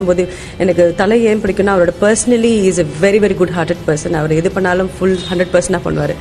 போது எனக்கு தலை ஏன் பிடிக்கும்னா அவரோட personally is a very very good hearted person அவர் எது பண்ணாலும் ஃபுல் ஹண்ட்ரட் பர்சன்டாக பண்ணுவார்.